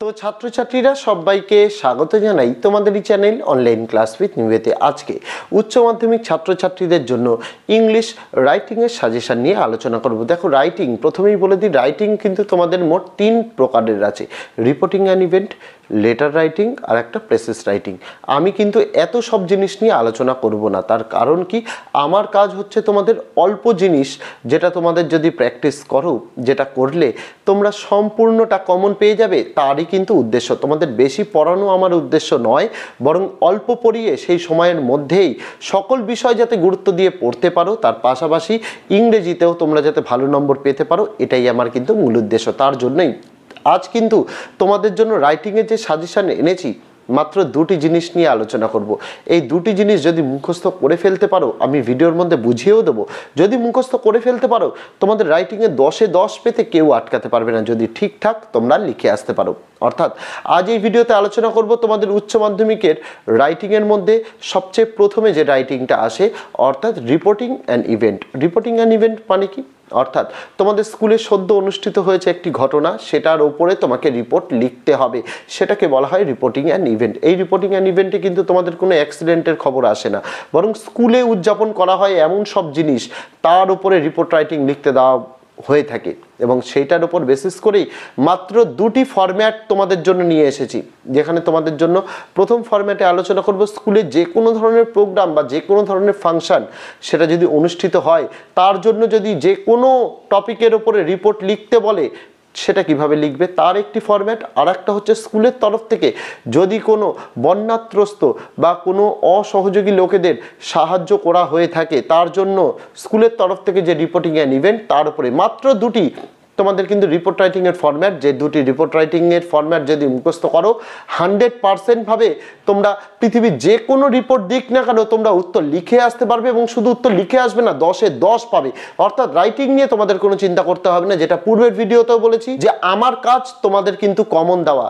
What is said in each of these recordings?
তো ছাত্রছাত্রীরা সবাইকে স্বাগত জানাই তোমাদের এই চ্যানেল অনলাইন ক্লাস উইথ নিবেতে। আজকে উচ্চ মাধ্যমিক ছাত্রছাত্রীদের জন্য ইংলিশ রাইটিংয়ের সাজেশন নিয়ে আলোচনা করব। দেখো রাইটিং প্রথমেই বলে দিই রাইটিং কিন্তু তোমাদের মোট তিন প্রকারের আছে। Reporting an event letter writing আর একটা প্রেসেস রাইটিং আমি কিন্তু এত সব জিনিস নিয়ে আলোচনা করব না। তার কারণ কি? আমার কাজ হচ্ছে তোমাদের অল্প জিনিস যেটা তোমাদের যদি প্র্যাকটিস করো, যেটা করলে তোমরা সম্পূর্ণটা কমন পেয়ে যাবে, তারই কিন্তু উদ্দেশ্য। তোমাদের বেশি পড়ানো আমার উদ্দেশ্য নয়, বরং অল্প পড়িয়ে সেই সময়ের মধ্যেই সকল বিষয় যাতে গুরুত্ব দিয়ে পড়তে পারো, তার পাশাপাশি ইংরেজিতেও তোমরা যাতে ভালো নম্বর পেতে পারো, এটাই আমার কিন্তু মূল উদ্দেশ্য। তার জন্যই আজ কিন্তু তোমাদের জন্য রাইটিংয়ের যে সাজেশান এনেছি, মাত্র দুটি জিনিস নিয়ে আলোচনা করব। এই দুটি জিনিস যদি মুখস্থ করে ফেলতে পারো, আমি ভিডিওর মধ্যে বুঝিয়েও দেবো। যদি মুখস্থ করে ফেলতে পারো, তোমাদের রাইটিংয়ে দশে দশ পেতে কেউ আটকাতে পারবে না। যদি ঠিকঠাক, তোমরা লিখে আসতে পারো। অর্থাৎ আজ এই ভিডিওতে আলোচনা করব তোমাদের উচ্চ মাধ্যমিকের রাইটিংয়ের মধ্যে সবচেয়ে প্রথমে যে রাইটিংটা আসে, অর্থাৎ reporting and event reporting and event মানে কি? অর্থাৎ তোমাদের স্কুলে সদ্য অনুষ্ঠিত হয়েছে একটি ঘটনা, সেটার ওপরে তোমাকে রিপোর্ট লিখতে হবে। সেটাকে বলা হয় রিপোর্টিং অ্যান্ড ইভেন্ট এই রিপোর্টিং অ্যান্ড ইভেন্টে কিন্তু তোমাদের কোনো অ্যাক্সিডেন্টের খবর আসে না। বরং স্কুলে উদযাপন করা হয় এমন সব জিনিস, তার উপরে রিপোর্ট রাইটিং লিখতে দেওয়া হয়ে থাকে এবং সেইটার উপর বেসিস করেই মাত্র দুটি ফরম্যাট তোমাদের জন্য নিয়ে এসেছি। যেখানে তোমাদের জন্য প্রথম ফরম্যাটে আলোচনা করব স্কুলে যে কোনো ধরনের প্রোগ্রাম বা যে কোনো ধরনের ফাংশান সেটা যদি অনুষ্ঠিত হয়, তার জন্য যদি যে কোনো টপিকের ওপরে রিপোর্ট লিখতে বলে সেটা কীভাবে লিখবে? তার একটি ফরম্যাট আর একটা হচ্ছে স্কুলের তরফ থেকে যদি কোনো বন্যাত্রস্ত বা কোনো অসহযোগী লোকেদের সাহায্য করা হয়ে থাকে, তার জন্য স্কুলের তরফ থেকে যে রিপোর্টিং অ্যান্ড ইভেন্ট তার উপরে মাত্র দুটি তোমাদের কিন্তু রিপোর্ট রাইটিংয়ের ফরম্যাট যে দুটি রিপোর্ট রাইটিংয়ের ফরম্যাট যদি মুখস্থ করো হান্ড্রেড পারসেন্টভাবে তোমরা পৃথিবীর যে কোনো রিপোর্ট দিক না কেন তোমরা উত্তর লিখে আসতে পারবে এবং শুধু উত্তর লিখে আসবে না, দশে দশ পাবে। অর্থাৎ রাইটিং নিয়ে তোমাদের কোনো চিন্তা করতে হবে না, যেটা পূর্বের ভিডিওতেও বলেছি, যে আমার কাজ তোমাদের কিন্তু কমন দেওয়া,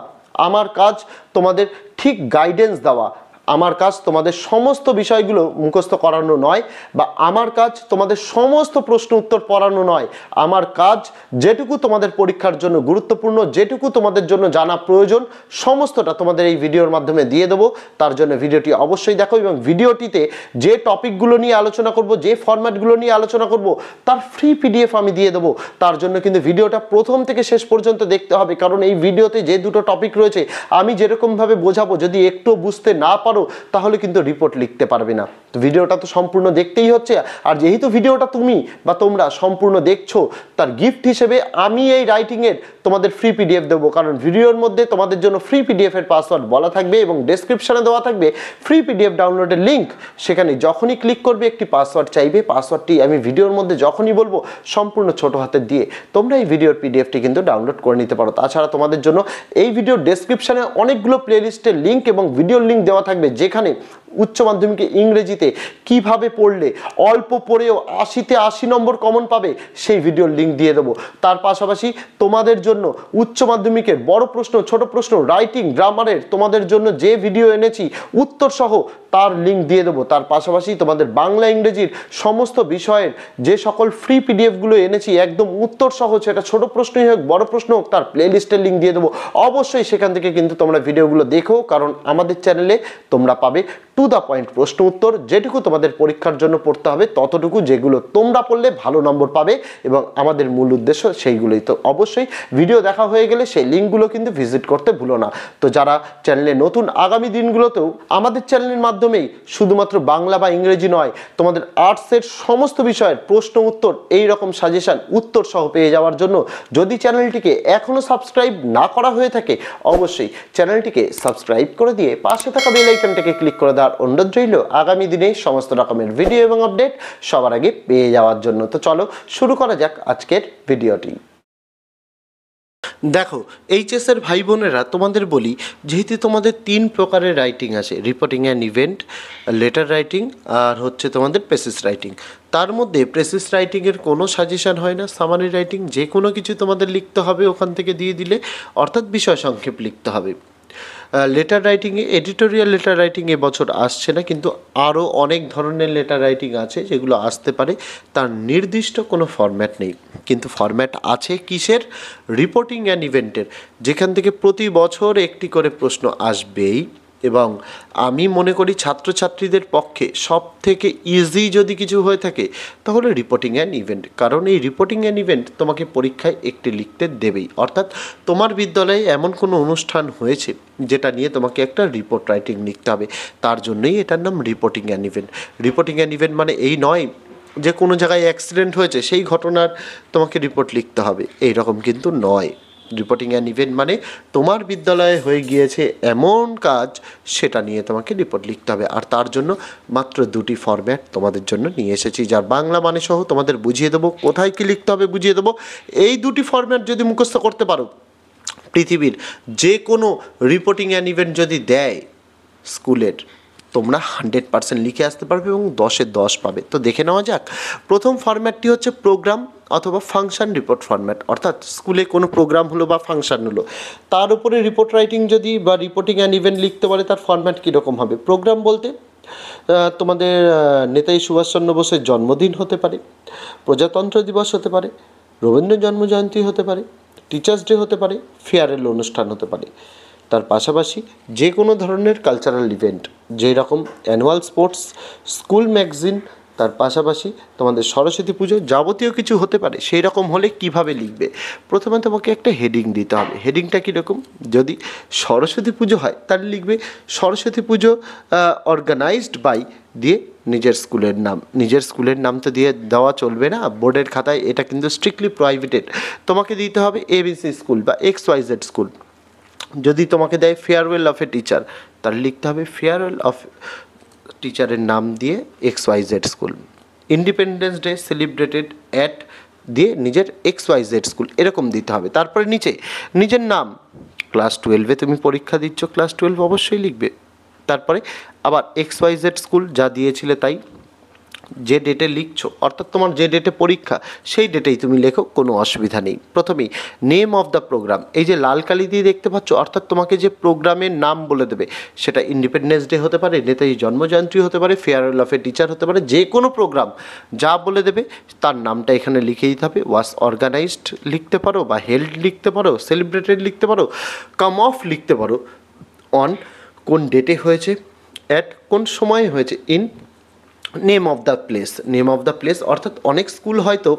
আমার কাজ তোমাদের ঠিক গাইডেন্স দেওয়া। আমার কাজ তোমাদের সমস্ত বিষয়গুলো মুখস্থ করানো নয় বা আমার কাজ তোমাদের সমস্ত প্রশ্ন উত্তর পড়ানো নয়। আমার কাজ যেটুকু তোমাদের পরীক্ষার জন্য গুরুত্বপূর্ণ, যেটুকু তোমাদের জন্য জানা প্রয়োজন, সমস্তটা তোমাদের এই ভিডিওর মাধ্যমে দিয়ে দেবো। তার জন্য ভিডিওটি অবশ্যই দেখো এবং ভিডিওটিতে যে টপিকগুলো নিয়ে আলোচনা করব, যে ফরম্যাটগুলো নিয়ে আলোচনা করব, তার ফ্রি পিডিএফ আমি দিয়ে দেবো। তার জন্য কিন্তু ভিডিওটা প্রথম থেকে শেষ পর্যন্ত দেখতে হবে। কারণ এই ভিডিওতে যে দুটো টপিক রয়েছে, আমি যেরকমভাবে বোঝাবো, যদি একটু বুঝতে না পারো তাহলে কিন্তু রিপোর্ট লিখতে পারবে না। তো ভিডিওটা তো সম্পূর্ণ দেখতেই হচ্ছে। আর যেহেতু ভিডিওটা তুমি বা তোমরা সম্পূর্ণ দেখছ, তার গিফট হিসেবে আমি এই রাইটিংয়ের তোমাদের ফ্রি পিডিএফ দেবো। কারণ ভিডিওর মধ্যে তোমাদের জন্য ফ্রি পিডিএফ এর পাসওয়ার্ড বলা থাকবে এবং ডেসক্রিপশনে দেওয়া থাকবে। ফ্রি পিডিএফ ডাউনলোডের লিঙ্ক সেখানে যখনই ক্লিক করবে, একটি পাসওয়ার্ড চাইবে। পাসওয়ার্ডটি আমি ভিডিওর মধ্যে যখনই বলব, সম্পূর্ণ ছোট হাতের দিয়ে তোমরা এই ভিডিওর পিডিএফটি কিন্তু ডাউনলোড করে নিতে পারো। তাছাড়া তোমাদের জন্য এই ভিডিওর ডেসক্রিপশনে অনেকগুলো প্লেলিস্টের লিঙ্ক এবং ভিডিওর লিঙ্ক দেওয়া থাকবে। যেখানে উচ্চ মাধ্যমিকে ইংরেজিতে কীভাবে পড়লে অল্প পড়েও আশিতে আশি নম্বর কমন পাবে, সেই ভিডিওর লিঙ্ক দিয়ে দেবো। তার পাশাপাশি তোমাদের জন্য উচ্চ মাধ্যমিকের বড় প্রশ্ন, ছোট প্রশ্ন রাইটিং গ্রামারের তোমাদের জন্য যে ভিডিও এনেছি উত্তর সহ তার লিঙ্ক দিয়ে দেবো। তার পাশাপাশি তোমাদের বাংলা, ইংরেজির সমস্ত বিষয়ের যে সকল ফ্রি পিডিএফগুলো এনেছি, একদম উত্তর সহ সেটা ছোট প্রশ্নই হোক, বড় প্রশ্ন হোক, তার প্লেলিস্টের লিঙ্ক দিয়ে দেবো। অবশ্যই সেখান থেকে কিন্তু তোমরা ভিডিওগুলো দেখো, কারণ আমাদের চ্যানেলে তোমরা পাবে টু দ্য পয়েন্ট প্রশ্ন উত্তর। যেটুকু তোমাদের পরীক্ষার জন্য পড়তে হবে, ততটুকু যেগুলো তোমরা পড়লে ভালো নম্বর পাবে এবং আমাদের মূল উদ্দেশ্য সেইগুলোই। তো অবশ্যই ভিডিও দেখা হয়ে গেলে সেই লিঙ্কগুলো কিন্তু ভিজিট করতে ভুলো না। তো যারা চ্যানেলে নতুন, আগামী দিনগুলোতেও আমাদের চ্যানেলের মাধ্যমেই শুধুমাত্র বাংলা বা ইংরেজি নয়, তোমাদের আর্টসের সমস্ত বিষয়ের প্রশ্ন উত্তর এই রকম সাজেশান উত্তর সহ পেয়ে যাওয়ার জন্য যদি চ্যানেলটিকে এখনও সাবস্ক্রাইব না করা হয়ে থাকে, অবশ্যই চ্যানেলটিকে সাবস্ক্রাইব করে দিয়ে পাশে থাকা বেল আইকনটাকে ক্লিক করে দেওয়ার অনুরোধ রইল। আগামী দিনে সমস্ত রকমের ভিডিও এবং আপডেট সবার আগে পেয়ে যাওয়ার জন্য। তো চলো শুরু করা যাক আজকের ভিডিওটি দেখো এইচএস এর ভাই বোনেরা তোমাদের বলি, যেহেতু তোমাদের তিন প্রকারের রাইটিং আছে reporting and event letter writing আর হচ্ছে তোমাদের প্রেসিস রাইটিং তার মধ্যে প্রেসিস রাইটিংয়ের কোনো সাজেশন হয় না সামারি রাইটিং যে কোনো কিছু তোমাদের লিখতে হবে ওখান থেকে দিয়ে দিলে, অর্থাৎ বিষয় সংক্ষেপ লিখতে হবে। লেটার রাইটিংয়ে এডিটোরিয়াল লেটার রাইটিং বছর আসছে না, কিন্তু আরও অনেক ধরনের লেটার রাইটিং আছে যেগুলো আসতে পারে। তার নির্দিষ্ট কোনো ফরম্যাট নেই। কিন্তু ফরম্যাট আছে কিসের? রিপোর্টিং অ্যান্ড ইভেন্টের যেখান থেকে প্রতি বছর একটি করে প্রশ্ন আসবেই। এবং আমি মনে করি ছাত্রছাত্রীদের পক্ষে সব থেকে ইজি যদি কিছু হয়ে থাকে, তাহলে রিপোর্টিং অ্যান্ড ইভেন্ট কারণ এই রিপোর্টিং অ্যান্ড ইভেন্ট তোমাকে পরীক্ষায় একটি লিখতে দেবেই। অর্থাৎ তোমার বিদ্যালয়ে এমন কোনো অনুষ্ঠান হয়েছে যেটা নিয়ে তোমাকে একটা রিপোর্ট রাইটিং লিখতে হবে। তার জন্যই এটার নাম reporting and event reporting and event মানে এই নয় যে কোনো জায়গায় অ্যাক্সিডেন্ট হয়েছে, সেই ঘটনার তোমাকে রিপোর্ট লিখতে হবে। এই রকম কিন্তু নয়। রিপোর্টিং অ্যান্ড ইভেন্ট মানে তোমার বিদ্যালয়ে হয়ে গিয়েছে এমন কাজ, সেটা নিয়ে তোমাকে রিপোর্ট লিখতে হবে। আর তার জন্য মাত্র দুটি ফরম্যাট তোমাদের জন্য নিয়ে এসেছি, যার বাংলা মানে সহ তোমাদের বুঝিয়ে দেবো, কোথায় কী লিখতে হবে বুঝিয়ে দেবো। এই দুটি ফরম্যাট যদি মুখস্থ করতে পারো, পৃথিবীর যে কোনো রিপোর্টিং অ্যান্ড ইভেন্ট যদি দেয় স্কুলের, তোমরা হান্ড্রেড পার্সেন্ট লিখে আসতে পারবে এবং দশে দশ পাবে। তো দেখে নেওয়া যাক। প্রথম ফরম্যাটটি হচ্ছে প্রোগ্রাম অথবা ফাংশন রিপোর্ট ফর্ম্যাট অর্থাৎ স্কুলে কোনো প্রোগ্রাম হলো বা ফাংশন হলো, তার উপরে রিপোর্ট রাইটিং যদি বা রিপোর্টিং অ্যান্ড ইভেন্ট লিখতে পারে, তার ফর্ম্যাট কীরকম হবে? প্রোগ্রাম বলতে তোমাদের নেতাজি সুভাষচন্দ্র বোসের জন্মদিন হতে পারে, প্রজাতন্ত্র দিবস হতে পারে, রবীন্দ্র জন্মজয়ন্তী হতে পারে টিচার্স ডে হতে পারে ফেয়ারেল অনুষ্ঠান হতে পারে। তার পাশাপাশি যে কোনো ধরনের কালচারাল ইভেন্ট যেরকম অ্যানুয়াল স্পোর্টস স্কুল ম্যাগাজিন তার পাশাপাশি তোমাদের সরস্বতী পুজো যাবতীয় কিছু হতে পারে, সেই রকম হলে কীভাবে লিখবে? প্রথমে তোমাকে একটা হেডিং দিতে হবে। হেডিংটা কীরকম? যদি সরস্বতী পুজো হয়, তাহলে লিখবে, সরস্বতী পুজো অর্গানাইজড বাই দিয়ে নিজের স্কুলের নাম। নিজের স্কুলের নাম তো দিয়ে দেওয়া চলবে না, বোর্ডের খাতায় এটা কিন্তু স্ট্রিক্টলি প্রাইভেটেড তোমাকে দিতে হবে এবিসি স্কুল বা এক্স ওয়াইজেড স্কুল যদি তোমাকে দেয় ফেয়ারওয়েল অফ এ টিচার তাহলে লিখতে হবে ফেয়ারওয়েল অফ টিচারের নাম দিয়ে X Y Z school independence day celebrated at দিয়ে নিজের এক্স ওয়াই জেড স্কুল এরকম দিতে হবে। তারপরে নিচে, নিজের নাম ক্লাস টুয়েলভে তুমি পরীক্ষা দিচ্ছ ক্লাস টুয়েলভ অবশ্যই লিখবে। তারপরে আবার এক্স ওয়াই জেড স্কুল যা দিয়েছিলে তাই যে ডেটে লিখছো, অর্থাৎ তোমার যে ডেটে পরীক্ষা, সেই ডেটেই তুমি লেখো, কোনো অসুবিধা নেই। প্রথমেই নেম অফ দ্য প্রোগ্রাম এই যে লাল কালি দিয়ে দেখতে পাচ্ছ, অর্থাৎ তোমাকে যে প্রোগ্রামের নাম বলে দেবে, সেটা ইন্ডিপেন্ডেন্স ডে হতে পারে, নেতাজি জন্মজয়ন্তী হতে পারে ফেয়ারওয়েল অফ এ টিচার হতে পারে, যে কোনো প্রোগ্রাম যা বলে দেবে, তার নামটা এখানে লিখে দিতে হবে। ওয়াস অর্গানাইজড লিখতে পারো বা হেল্ড লিখতে পারো সেলিব্রেটেড লিখতে পারো কাম অফ লিখতে পারো অন কোন ডেটে হয়েছে অ্যাট কোন সময়ে হয়েছে in name of the place name of the place অর্থাৎ অনেক স্কুল হয়তো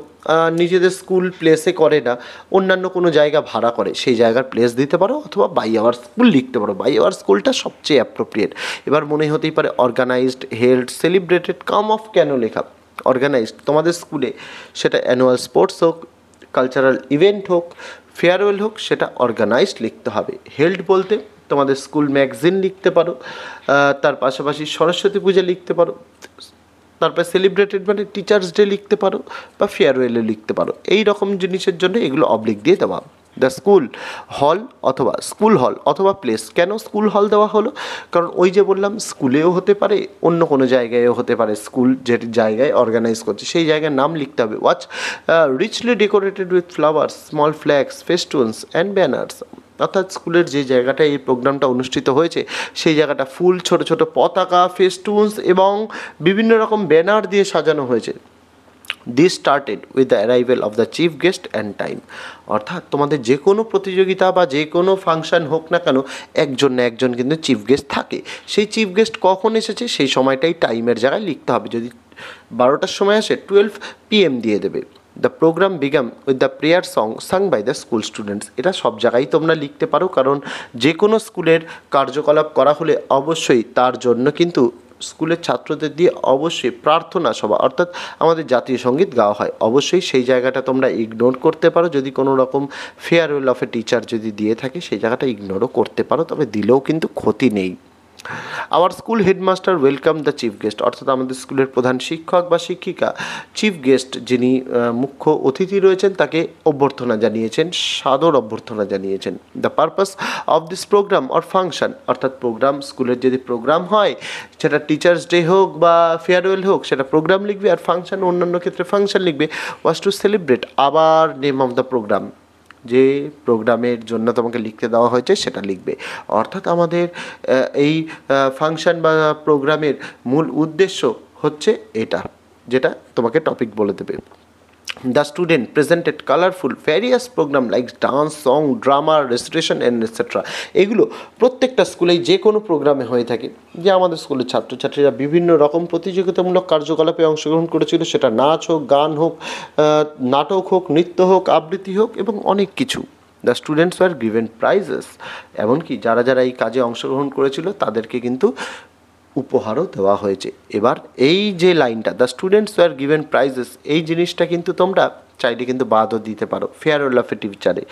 নিজেদের স্কুল প্লেসে করে না, অন্যান্য কোনো জায়গা ভাড়া করে। সেই জায়গার প্লেস দিতে পারো অথবা বাই আওয়ার স্কুল লিখতে পারো। বাই আওয়ার স্কুলটা সবচেয়ে অ্যাপ্রোপ্রিয়েট এবার মনে হতেই পারে organised held celebrated come off কেন লেখা? অর্গানাইজড তোমাদের স্কুলে সেটা অ্যানুয়াল স্পোর্টস হোক কালচারাল ইভেন্ট হোক ফেয়ারওয়েল হোক, সেটা অর্গানাইজড লিখতে হবে। হেল্ড বলতে তোমাদের স্কুল ম্যাগাজিন লিখতে পারো তার পাশাপাশি সরস্বতী পূজা লিখতে পারো। তারপরে সেলিব্রেটেড মানে টিচার্স ডে লিখতে পারো বা ফেয়ারওয়েলে লিখতে পারো। এই রকম জিনিসের জন্য এগুলো অবলিক দিয়ে দেওয়া। দ্য স্কুল হল অথবা স্কুল হল অথবা প্লেস কেন স্কুল হল দেওয়া হলো? কারণ ওই যে বললাম স্কুলেও হতে পারে, অন্য কোনো জায়গায়ও হতে পারে স্কুল যে জায়গায় অর্গানাইজ করছে। সেই জায়গার নাম লিখতে হবে। Was richly decorated with flowers small flags festoons and banners অর্থাৎ স্কুলের যে জায়গাটায় এই প্রোগ্রামটা অনুষ্ঠিত হয়েছে, সেই জায়গাটা ফুল, ছোট ছোট পতাকা ফেস্টুনস এবং বিভিন্ন রকম ব্যানার দিয়ে সাজানো হয়েছে। This started with the arrival of the chief guest and time অর্থাৎ তোমাদের যে কোনো প্রতিযোগিতা বা যে কোনো ফাংশন হোক না কেন, একজন না একজন কিন্তু চিফ গেস্ট থাকে। সেই চিফ গেস্ট কখন এসেছে, সেই সময়টাই টাইমের জায়গায় লিখতে হবে। যদি বারোটার সময় আসে টুয়েলভ পিএম দিয়ে দেবে। The programme began with the prayer song sung by the school students এটা সব জায়গায় তোমরা লিখতে পারো, কারণ যে কোনো স্কুলের কার্যকলাপ করা হলে অবশ্যই তার জন্য কিন্তু স্কুলের ছাত্রদের দিয়ে অবশ্যই প্রার্থনা সভা, অর্থাৎ আমাদের জাতীয় সংগীত গাওয়া হয়। অবশ্যই সেই জায়গাটা তোমরা ইগনোর করতে পারো। যদি কোনো রকম ফেয়ারওয়েল অফ এ টিচার যদি দিয়ে থাকে, সেই জায়গাটা ইগনোরও করতে পারো, তবে দিলেও কিন্তু ক্ষতি নেই। Our school headmaster welcome the chief guest অর্থাৎ আমাদের স্কুলের প্রধান শিক্ষক বা শিক্ষিকা। চিফ গেস্ট যিনি মুখ্য অতিথি রয়েছেন, তাকে অভ্যর্থনা জানিয়েছেন, সাদর অভ্যর্থনা জানিয়েছেন। The purpose of this programme or function অর্থাৎ প্রোগ্রাম স্কুলের যদি প্রোগ্রাম হয়, সেটা টিচার্স ডে হোক বা ফেয়ারওয়েল হোক, সেটা প্রোগ্রাম লিখবে আর ফাংশন অন্যান্য ক্ষেত্রে ফাংশন লিখবে ওয়াজ টু সেলিব্রেট আবার নেম অফ দ্য প্রোগ্রাম যে প্রোগ্রামের জন্য তোমাকে লিখতে দেওয়া হয়েছে সেটা লিখবে। অর্থাৎ আমাদের এই ফাংশন বা প্রোগ্রামের মূল উদ্দেশ্য হচ্ছে এটা, যেটা তোমাকে টপিক বলে দেবে। The student presented colourful various programme like dance song drama registration and etcetera এগুলো প্রত্যেকটা স্কুলেই যে কোনো প্রোগ্রামে হয়ে থাকে। যে আমাদের স্কুলের ছাত্রছাত্রীরা বিভিন্ন রকম প্রতিযোগিতামূলক কার্যকলাপে অংশগ্রহণ করেছিল, সেটা নাচ হোক, গান হোক নাটক হোক, নৃত্য হোক, আবৃত্তি হোক, এবং অনেক কিছু। The students were given prizes এমনকি যারা যারা এই কাজে অংশগ্রহণ করেছিল, তাদেরকে কিন্তু উপহারও দেওয়া হয়েছে। এবার এই যে লাইনটা the students were given prizes এই জিনিসটা কিন্তু তোমরা চাইলে কিন্তু বাদও দিতে পারো ফেয়ারওয়েল অফ এ টিচারে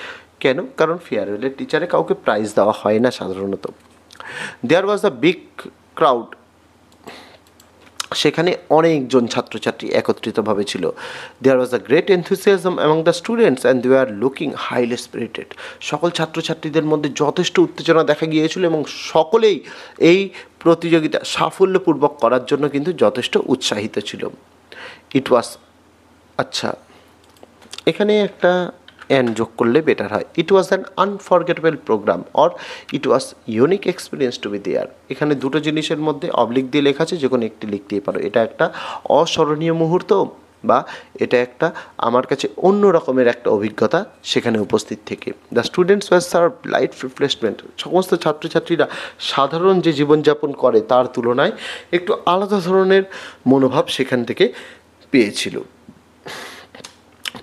কেন? কারণ ফেয়ারওয়েলের টিচারে কাউকে প্রাইজ দেওয়া হয় না সাধারণত। There was the big crowd সেখানে অনেকজন ছাত্রছাত্রী একত্রিতভাবে ছিল। There was a great enthusiasm among the students and they are looking highly spirited সকল ছাত্রছাত্রীদের মধ্যে যথেষ্ট উত্তেজনা দেখা গিয়েছিল এবং সকলেই এই প্রতিযোগিতা সাফল্যপূর্বক করার জন্য কিন্তু যথেষ্ট উৎসাহিত ছিল। ইট ওয়াজ আচ্ছা এখানে একটা অ্যান যোগ করলে বেটার হয়। It was an unforgettable programme or it was unique experience to be there এখানে দুটো জিনিসের মধ্যে অবলিক দিয়ে লেখা আছে যে কোনো একটি লিখতেই পারো। এটা একটা অস্মরণীয় মুহূর্ত বা এটা একটা আমার কাছে অন্য রকমের একটা অভিজ্ঞতা সেখানে উপস্থিত থেকে। The students were serve light refreshment সমস্ত ছাত্রছাত্রীরা সাধারণ যে জীবনযাপন করে তার তুলনায় একটু আলাদা ধরনের মনোভাব সেখান থেকে পেয়েছিল।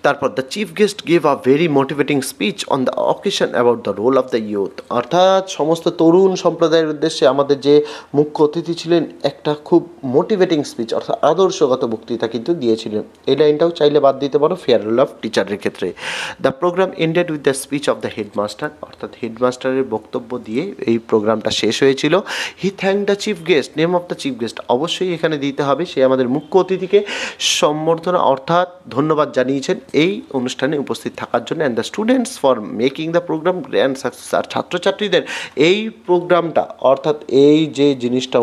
তারপর the chief guest give a very motivating speech on the occasion about the role of the youth অর্থাৎ সমস্ত তরুণ সম্প্রদায়ের উদ্দেশ্যে আমাদের যে মুখ্য অতিথি ছিলেন, একটা খুব মোটিভেটিং স্পিচ অর্থাৎ আদর্শগত বক্তৃতা কিন্তু দিয়েছিলেন। এই লাইনটাও চাইলে বাদ দিতে পারো ফেয়ারওয়েল অফ টিচারের ক্ষেত্রে। The programme ended with the speech of the headmaster অর্থাৎ হেডমাস্টারের বক্তব্য দিয়ে এই প্রোগ্রামটা শেষ হয়েছিল। He thank the chief guest name of the chief guest অবশ্যই এখানে দিতে হবে, সে আমাদের মুখ্য অতিথিকে সম্বর্ধনা, অর্থাৎ ধন্যবাদ জানিয়েছেন। এই অনুষ্ঠানে উপস্থিত থাকার জন্য and the students for making the programme grand success আর ছাত্রছাত্রীদের এই প্রোগ্রামটা অর্থাৎ এই যে জিনিসটা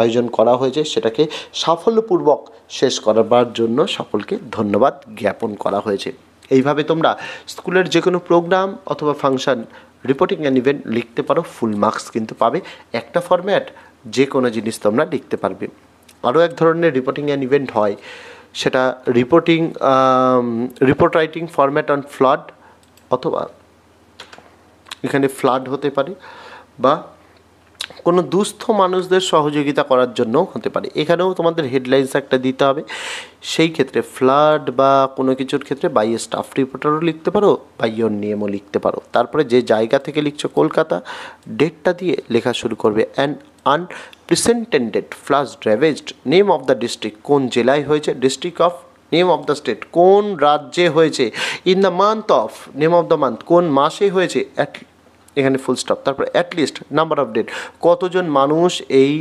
আয়োজন করা হয়েছে সেটাকে সাফল্যপূর্বক শেষ করাবার জন্য সকলকে ধন্যবাদ জ্ঞাপন করা হয়েছে। এইভাবে তোমরা স্কুলের যে কোনো প্রোগ্রাম অথবা ফাংশন রিপোর্টিং অ্যান্ড ইভেন্ট লিখতে পারো ফুল মার্কস কিন্তু পাবে, একটা ফরম্যাট যে কোনো জিনিস তোমরা লিখতে পারবে। আরও এক ধরনের রিপোর্টিং অ্যান্ড ইভেন্ট হয়। সেটা reporting report writing format on flood অথবা এখানে ফ্লাড হতে পারে বা কোনো দুস্থ মানুষদের সহযোগিতা করার জন্যও হতে পারে। এখানেও তোমাদের হেডলাইন্স একটা দিতে হবে। সেই ক্ষেত্রে ফ্লাড বা কোনো কিছুর ক্ষেত্রে বাই স্টাফ রিপোর্টারও লিখতে পারো বা ইয়োর নিয়মও লিখতে পারো। তারপরে যে জায়গা থেকে লিখছো কলকাতা ডেটটা দিয়ে লেখা শুরু করবে। And unprecedented floods ravaged name of the district কোন জেলায় হয়েছে? District of name of the state কোন রাজ্যে হয়েছে? In the month of name of the month কোন মাসে হয়েছে? অ্যাট এখানে ফুল স্টপ তারপর at least number of date কতজন মানুষ এই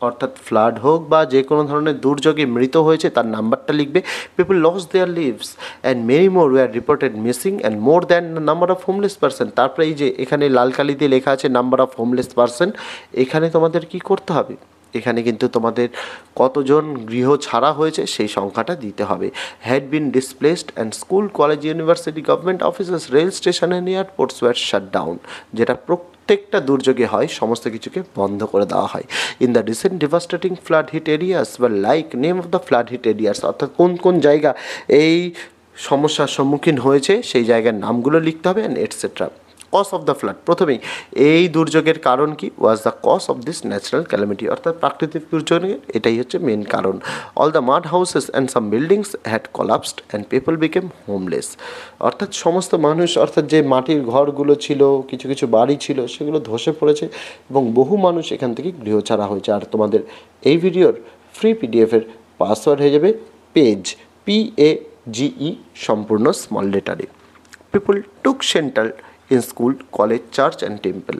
অর্থাৎ ফ্লাড হোক বা যে কোনো ধরনের দুর্যোগে মৃত হয়েছে, তার নাম্বারটা লিখবে। People lost their lives and many more were reported missing and more than number of homeless person তারপরে এই যে এখানে লাল কালি দিয়ে লেখা আছে নাম্বার অফ হোমলেস পার্সন এখানে তোমাদের কি করতে হবে? এখানে কিন্তু তোমাদের কতজন গৃহ ছাড়া হয়েছে সেই সংখ্যাটা দিতে হবে। Had been displaced and school college university government offices rail station and airports were shut down যেটা প্রত্যেকটা দুর্যোগে হয়, সমস্ত কিছুকে বন্ধ করে দেওয়া হয়। In the recent devastating flood hit areas বা like name of the flood hit areas অর্থাৎ কোন কোন জায়গা এই সমস্যার সম্মুখীন হয়েছে, সেই জায়গার নামগুলো লিখতে হবে and etcetera cause of the flood প্রথমেই, এই দুর্যোগের কারণ কি? Was the cause of this natural calamity অর্থাৎ প্রাকৃতিক দুর্যোগের এটাই হচ্ছে মেন কারণ। All the mud houses and some buildings had collapsed and people became homeless অর্থাৎ সমস্ত মানুষ, অর্থাৎ যে মাটির ঘরগুলো ছিল, কিছু কিছু বাড়ি ছিল, সেগুলো ধসে পড়েছে এবং বহু মানুষ এখান থেকে গৃহ ছাড়া হয়েছে। আর তোমাদের এই ভিডিওর ফ্রি পিডিএফের পাসওয়ার্ড হয়ে যাবে পেজ পি এ জিই সম্পূর্ণ small লেটারে people took shelter In school college church and temple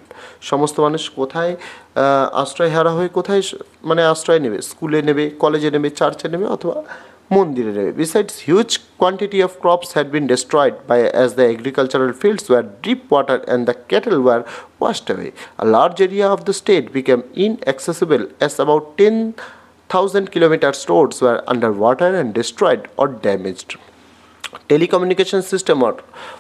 সমস্ত মানুষ কোথায় আশ্রয় হারা হয়ে কোথায় মানে আশ্রয় নেবে স্কুলে নেবে কলেজে নেবে চার্চে নেবে অথবা মন্দিরে নেবে besides huge quantity of crops had been destroyed by as the agricultural fields were deep water and the cattle were washed away. A large area of the state became inaccessible as about 10,000 kilometers roads were underwater and destroyed or damaged. Telecommunication system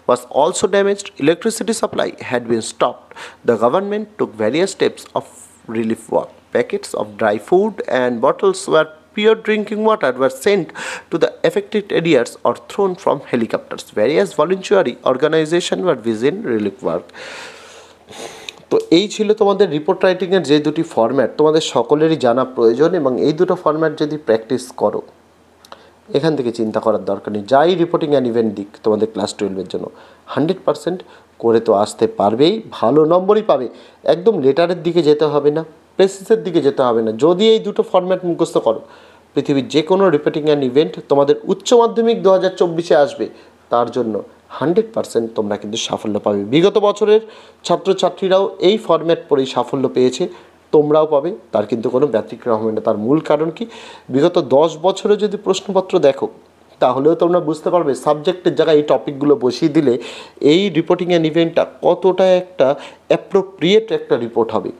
was also damaged, electricity supply had been stopped. The government took various steps of relief work. Packets of dry food and bottles were pure drinking water were sent to the affected areas or thrown from helicopters. Various voluntary organizations were busy relief work. তো এই ছিল তোমাদের report রাইটিংয়ের যে দুটি format তোমাদের সকলেরই জানা প্রয়োজন এবং এই দুটো ফরম্যাট যদি প্র্যাকটিস করো এখান থেকে চিন্তা করার দরকার নেই। যাই রিপোর্টিং অ্যান্ড ইভেন্ট দিক, তোমাদের ক্লাস টুয়েলভের জন্য। হান্ড্রেড পারসেন্ট করে তো আসতে পারবেই, ভালো নম্বরই পাবে। একদম লেটারের দিকে যেতে হবে না প্রেসিসের দিকে যেতে হবে না। যদি এই দুটো ফর্ম্যাট মুখস্থ করো, পৃথিবীর যে কোনো রিপোর্টিং অ্যান্ড ইভেন্ট তোমাদের উচ্চ মাধ্যমিক দু হাজার চব্বিশে আসবে, তার জন্য হান্ড্রেড পারসেন্ট তোমরা কিন্তু সাফল্য পাবে। বিগত বছরের ছাত্রছাত্রীরাও এই ফর্ম্যাট পরেই সাফল্য পেয়েছে। তোমরাও পাবে, তার কিন্তু কোনো ব্যতিক্রম হবে না। তার মূল কারণ কি? বিগত দশ বছরে যদি প্রশ্নপত্র দেখো, তাহলেও তোমরা বুঝতে পারবে সাবজেক্টের জায়গায় এই টপিকগুলো বসিয়ে দিলে এই রিপোর্টিং অ্যান্ড ইভেন্টটা কতটা একটা অ্যাপ্রোপ্রিয়েট একটা রিপোর্ট হবে।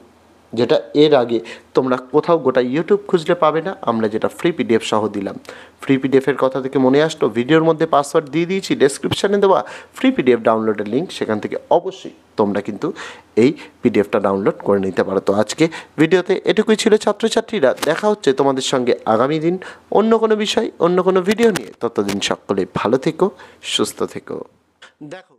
যেটা এর আগে তোমরা কোথাও গোটা ইউটিউব খুঁজলে পাবে না, আমরা যেটা ফ্রি পিডিএফ সহ দিলাম। ফ্রি পিডিএফের কথা থেকে মনে আসলো, ভিডিওর মধ্যে পাসওয়ার্ড দিয়ে দিয়েছি ডেসক্রিপশানে দেওয়া ফ্রি পিডিএফ ডাউনলোডের লিঙ্ক সেখান থেকে অবশ্যই তোমরা কিন্তু এই পিডিএফটা ডাউনলোড করে নিতে পারো। তো আজকে ভিডিওতে এটুকুই ছিল ছাত্রছাত্রীরা, দেখা হচ্ছে তোমাদের সঙ্গে আগামী দিন অন্য কোনো বিষয়, অন্য কোনো ভিডিও নিয়ে। ততদিন সকলে ভালো থেকো, সুস্থ থেকো। দেখো